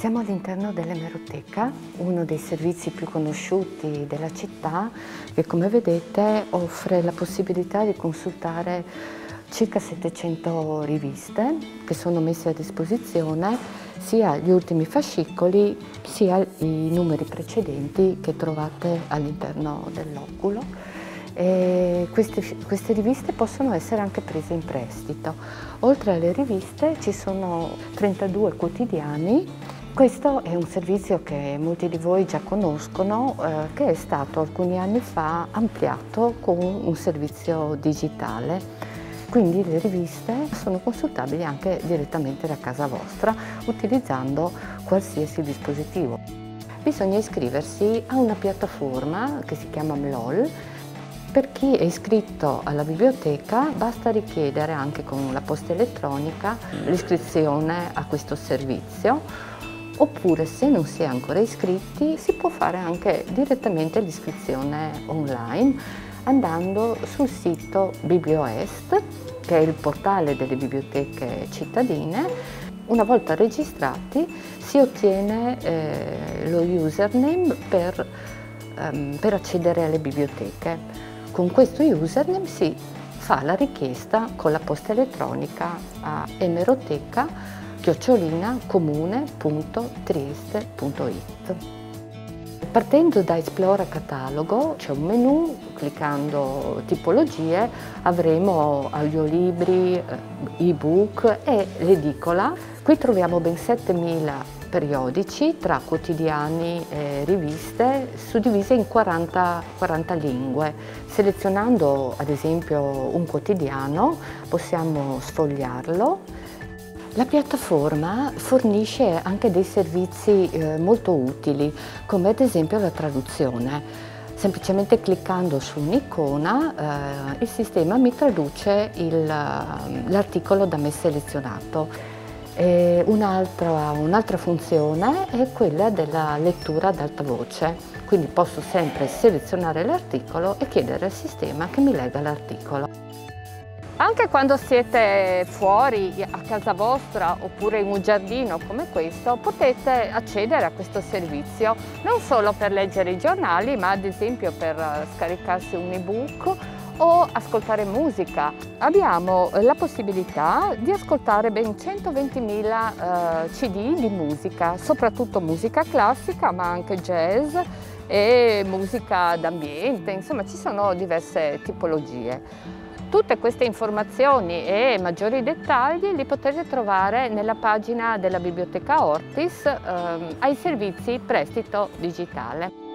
Siamo all'interno dell'emeroteca, uno dei servizi più conosciuti della città che come vedete offre la possibilità di consultare circa 700 riviste che sono messe a disposizione sia gli ultimi fascicoli sia i numeri precedenti che trovate all'interno dell'oculo. Queste, queste, riviste possono essere anche prese in prestito. Oltre alle riviste ci sono 32 quotidiani questo è un servizio che molti di voi già conoscono, eh, che è stato alcuni anni fa ampliato con un servizio digitale. Quindi le riviste sono consultabili anche direttamente da casa vostra utilizzando qualsiasi dispositivo. Bisogna iscriversi a una piattaforma che si chiama MLOL. Per chi è iscritto alla biblioteca basta richiedere anche con la posta elettronica l'iscrizione a questo servizio oppure se non si è ancora iscritti si può fare anche direttamente l'iscrizione online andando sul sito BiblioEst che è il portale delle biblioteche cittadine una volta registrati si ottiene eh, lo username per, um, per accedere alle biblioteche. Con questo username si fa la richiesta con la posta elettronica a emeroteca chiocciolina.comune.trieste.it. Partendo da Esplora Catalogo c'è un menu, cliccando tipologie avremo audiolibri, eh, ebook e l'edicola. Qui troviamo ben 7000 periodici tra quotidiani e riviste suddivise in 40, 40 lingue. Selezionando ad esempio un quotidiano possiamo sfogliarlo la piattaforma fornisce anche dei servizi eh, molto utili, come ad esempio la traduzione. Semplicemente cliccando su un'icona eh, il sistema mi traduce l'articolo da me selezionato. Un'altra un funzione è quella della lettura ad alta voce, quindi posso sempre selezionare l'articolo e chiedere al sistema che mi legga l'articolo. Anche quando siete fuori a casa vostra oppure in un giardino come questo potete accedere a questo servizio non solo per leggere i giornali ma ad esempio per scaricarsi un ebook o ascoltare musica. Abbiamo la possibilità di ascoltare ben 120.000 eh, CD di musica, soprattutto musica classica ma anche jazz e musica d'ambiente, insomma ci sono diverse tipologie. Tutte queste informazioni e maggiori dettagli li potete trovare nella pagina della Biblioteca Ortis ehm, ai servizi prestito digitale.